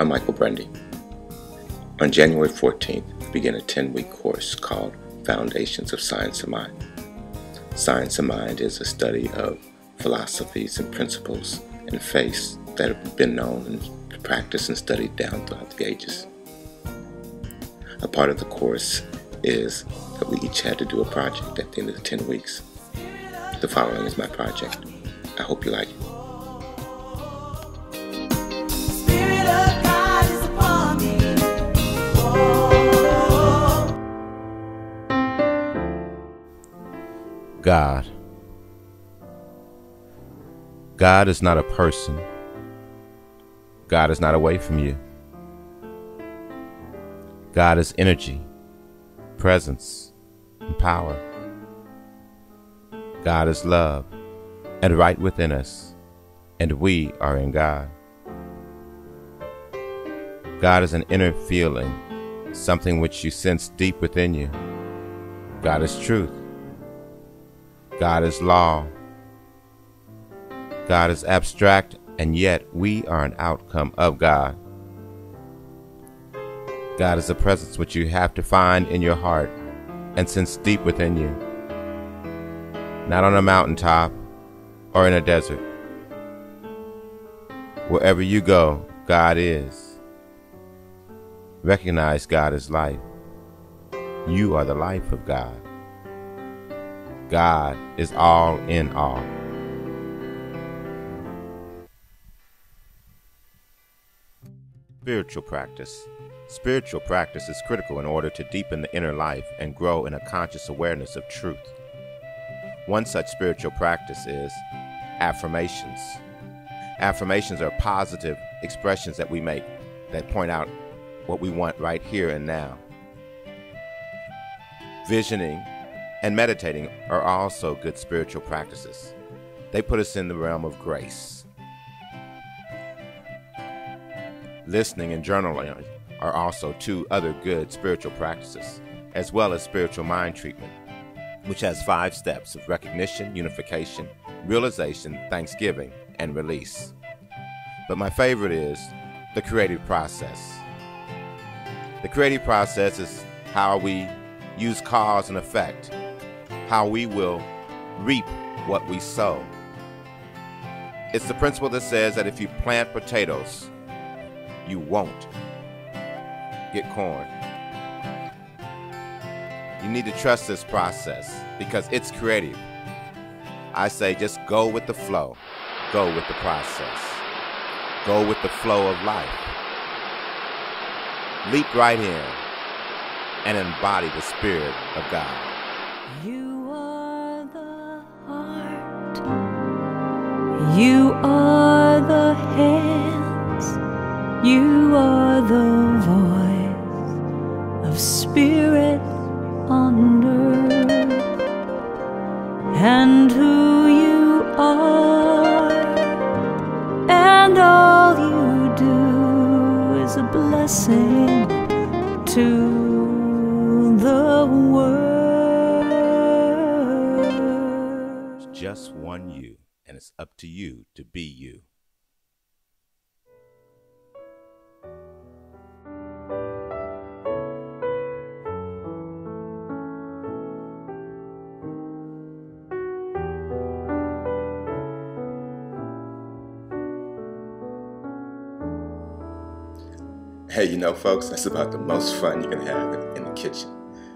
I'm Michael Brundy. On January 14th, we began a 10 week course called Foundations of Science of Mind. Science of Mind is a study of philosophies and principles and faiths that have been known and practiced and studied down throughout the ages. A part of the course is that we each had to do a project at the end of the 10 weeks. The following is my project. I hope you like it. God. God is not a person. God is not away from you. God is energy, presence, and power. God is love and right within us, and we are in God. God is an inner feeling, something which you sense deep within you. God is truth. God is law. God is abstract, and yet we are an outcome of God. God is a presence which you have to find in your heart and sense deep within you. Not on a mountaintop or in a desert. Wherever you go, God is. Recognize God as life. You are the life of God. God is all in all. Spiritual practice. Spiritual practice is critical in order to deepen the inner life and grow in a conscious awareness of truth. One such spiritual practice is affirmations. Affirmations are positive expressions that we make that point out what we want right here and now. Visioning and meditating are also good spiritual practices. They put us in the realm of grace. Listening and journaling are also two other good spiritual practices, as well as spiritual mind treatment, which has five steps of recognition, unification, realization, thanksgiving, and release. But my favorite is the creative process. The creative process is how we use cause and effect how we will reap what we sow. It's the principle that says that if you plant potatoes, you won't get corn. You need to trust this process because it's creative. I say just go with the flow, go with the process, go with the flow of life. Leap right in and embody the Spirit of God. You You are the hands, you are the voice of spirit on earth, and who you are, and all you do is a blessing to the world. Just one you and it's up to you to be you. Hey, you know, folks, that's about the most fun you can have in the kitchen.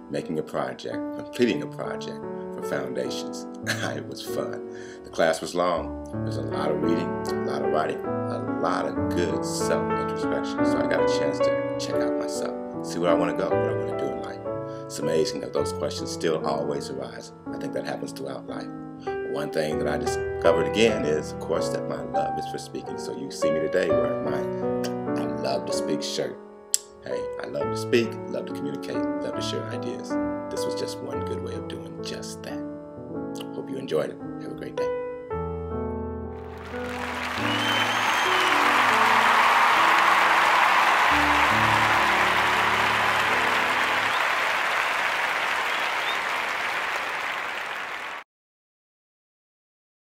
Making a project, completing a project foundations. it was fun. The class was long. There's a lot of reading, a lot of writing, a lot of good self-introspection. So I got a chance to check out myself, see where I want to go, what I want to do in life. It's amazing that those questions still always arise. I think that happens throughout life. One thing that I discovered again is, of course, that my love is for speaking. So you see me today wearing my I love to speak shirt. Hey, I love to speak, love to communicate, love to share ideas. This was just one good way of doing just that. Hope you enjoyed it. Have a great day.